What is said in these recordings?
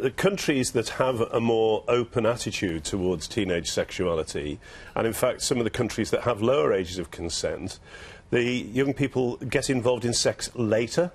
The countries that have a more open attitude towards teenage sexuality, and in fact some of the countries that have lower ages of consent, the young people get involved in sex later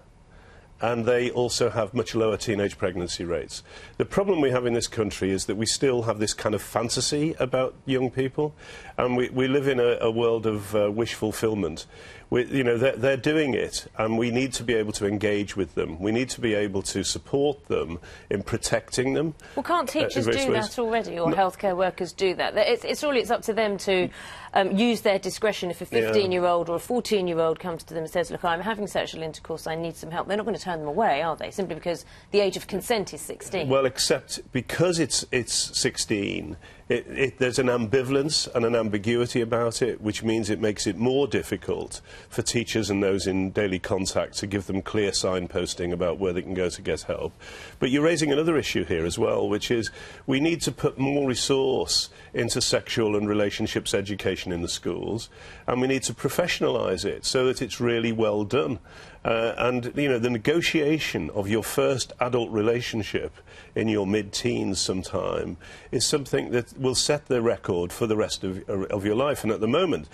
and they also have much lower teenage pregnancy rates. The problem we have in this country is that we still have this kind of fantasy about young people, and we, we live in a, a world of uh, wish fulfillment. We, you know, they're, they're doing it, and we need to be able to engage with them. We need to be able to support them in protecting them. Well, can't uh, teachers do ways. that already, or healthcare workers do that? It's, it's really it's up to them to um, use their discretion. If a 15-year-old or a 14-year-old comes to them and says, "Look, I'm having sexual intercourse, I need some help," they're not going to turn them away, are they? Simply because the age of consent is 16. Well, except because it's, it's 16, it, it, there's an ambivalence and an ambiguity about it, which means it makes it more difficult for teachers and those in daily contact to give them clear signposting about where they can go to get help. But you're raising another issue here as well, which is we need to put more resource into sexual and relationships education in the schools, and we need to professionalise it so that it's really well done. Uh, and, you know, the negotiation of your first adult relationship in your mid-teens sometime is something that will set the record for the rest of, of your life. And at the moment,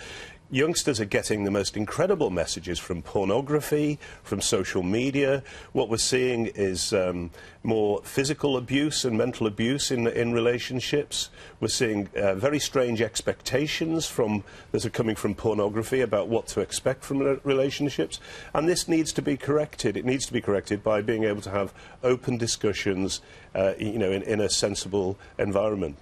youngsters are getting the most incredible messages from pornography, from social media. What we're seeing is um, more physical abuse and mental abuse in, in relationships. We're seeing uh, very strange expectations from, that are coming from pornography about what to expect from relationships. And this needs to be corrected. It needs to be corrected by being able to have open discussions, uh, you know, in, in a sensible environment.